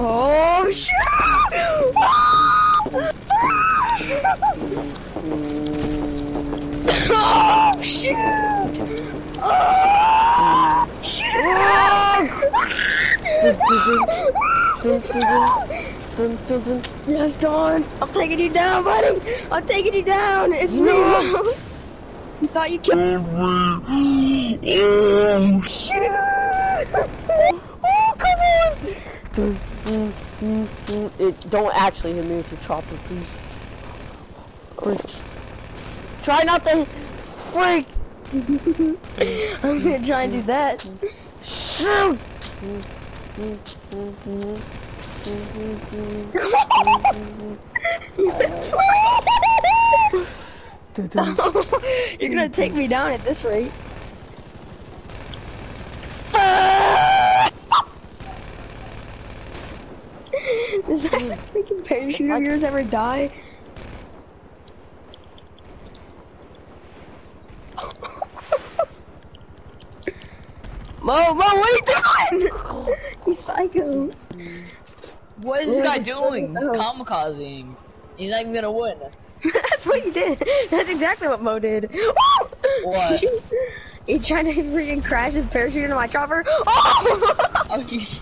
Oh shit! Oh shoot! Oh shoot! Yes, gone. I'm taking you down, buddy. I'm taking you down. It's me. No. You thought you killed Oh, Shoot! Oh, come on! It, don't actually hit me with your chopper, please. Rich. Try not to freak. I'm gonna try and do that. Shoot. You're gonna take me down at this rate. Does that freaking parachute of yours ever die? Mo, Mo, what are you doing? you psycho. What is this guy doing? He's kamikazing. He's not even gonna win. That's what you did. That's exactly what Mo did. What? You, he tried to freaking crash his parachute into my chopper. Oh! Oh,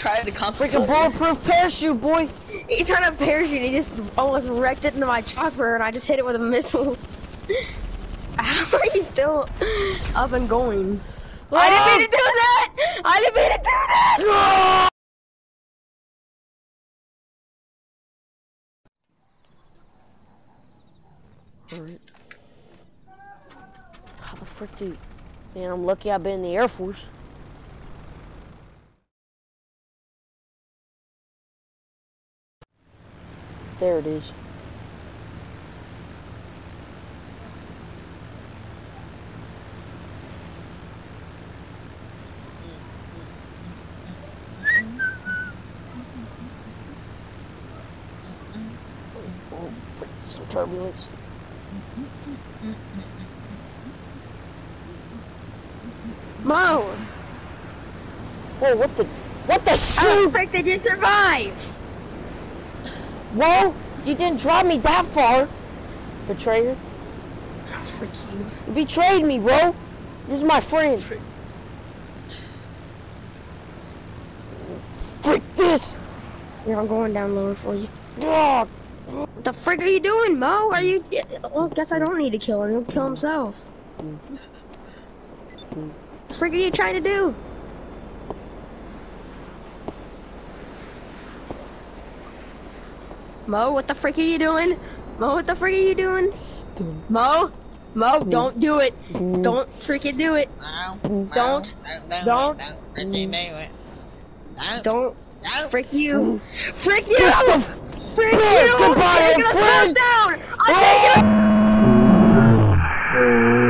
tried to Freaking kamikaze. bulletproof parachute, boy. He's on a parachute. He just almost wrecked it into my chopper, and I just hit it with a missile. How are you still up and going? I didn't mean to do that. I didn't mean to do that. Alright. How the frick do you... Man, I'm lucky I've been in the Air Force. There it is. Oh, some turbulence. Mo, Whoa, what the... What the how the shoot? frick did you survive? Whoa! You didn't drive me that far! Betrayer. Oh, frick you. You betrayed me, bro! This is my friend. Frick this! Here, I'm going down lower for you. Ah, What the frick are you doing, Mo? Are you? Well, guess I don't need to kill him. He'll kill himself. The frick are you trying to do? Mo, what the frick are you doing? Mo, what the frick are you doing? Mo, Mo, don't do it. Don't freaking do it. Don't. Don't. Don't. don't, Frick you. Frick you. Frick you. Goodbye, I'm taking friend. down. I'm taking oh.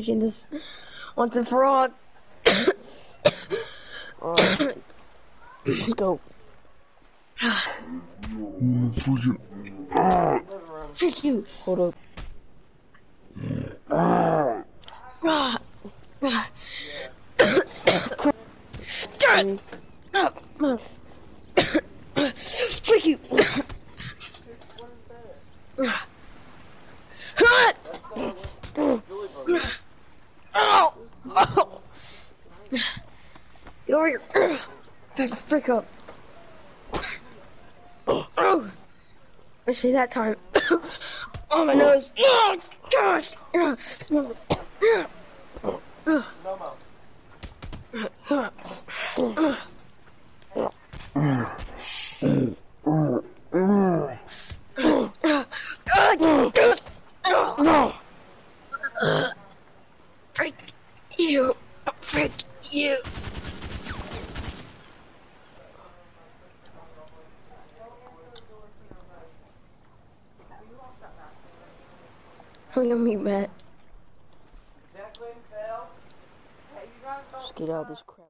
Finishing this once and for all. Let's go. Frick you. Hold up. Ah. Ah. Darn it. Ah, ah. Frick you. Ah. Ah. Ow. Oh. Get over here. Back the frick up. Oh. Missed me that time. oh, my nose. Oh, gosh. No No No. Freak you. Freak you. Look at me, Matt. Just get out of this crap.